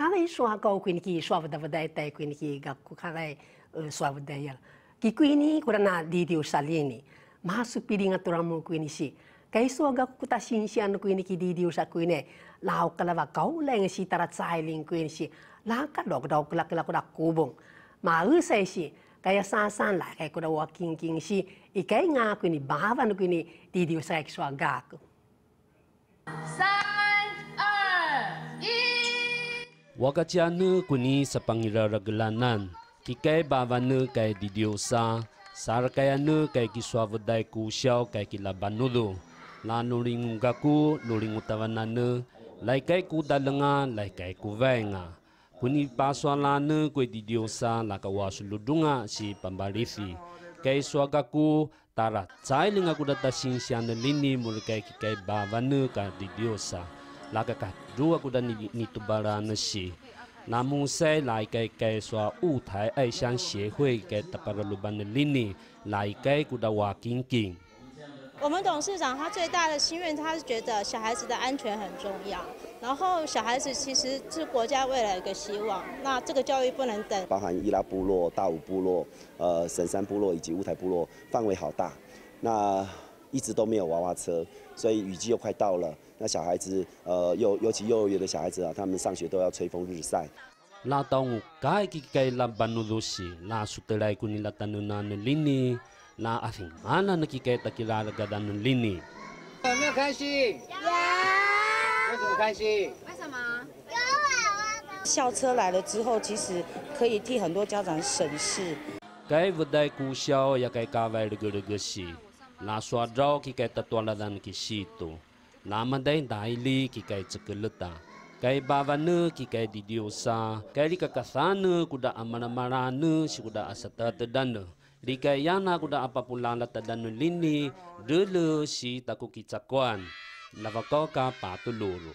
Kala swa kau kuin ki swa vada vada tai kuin ki ga ku kala swa vada ya. Ki kuin kurana di di usalini. Masu piringa turamu kuin si. Kai swa ga ku ta sin si anu kuin ki di di usa kuin lau kala va kau leng si tarat sai ling kuin si. La ka dok dok la kala ku da kubung. Ma u sai si kaya sa san la kai ku da wa king si. I kai nga kuin bava nu kuin di di usa ki swa wagajane kuni sepangira regelanan kikai bavane kai didiosa, diosa sarkayane kai ki swavdai kai ki labanulu lanu ringungaku luringutawanane laikai ku dalenga laikai ku vainga kuni paswalane kai di diosa lakawasludunga si pambalisi kai swagaku tara cai lingaku data sinsian lini mulkai kikai bavane kai didiosa. Diosa. Laka ka dua ku dan ni tubara na si. Namun sai lai kay kay swa u thai ai xiang xie hui kay tapara luban lini lai kay ku da wa king king. 我们董事长他最大的心愿，他是觉得小孩子的安全很重要。然后小孩子其实是国家未来一个希望，那这个教育不能等。包含伊拉部落、大武部落、呃神山部落以及乌台部落，范围好大。那一直都没有娃娃车，所以雨季又快到了。那小孩子，呃，尤尤其幼儿园的小孩子啊，他们上学都要吹风日晒。拉到我该给该拉班努鲁西，拉苏德来古尼拉丹努那努林尼，拉阿 fin mana 那给该达基拉拉嘎丹努林尼。有没有开心？有。为什么开心？为什么？校车来了之后，其实可以替很多家长省事。该不带顾校也该加外那个那个事，Lah na suadrao ki kai tatuala dan ki sito lah na dai daili ki kai cekeleta. Kai bavane ki kai didiosa. Kai ri kakasane kuda amana marane si kuda asata tedane di kai yana kuda apa pula la lini dele si taku kicakuan na vakoka patuluru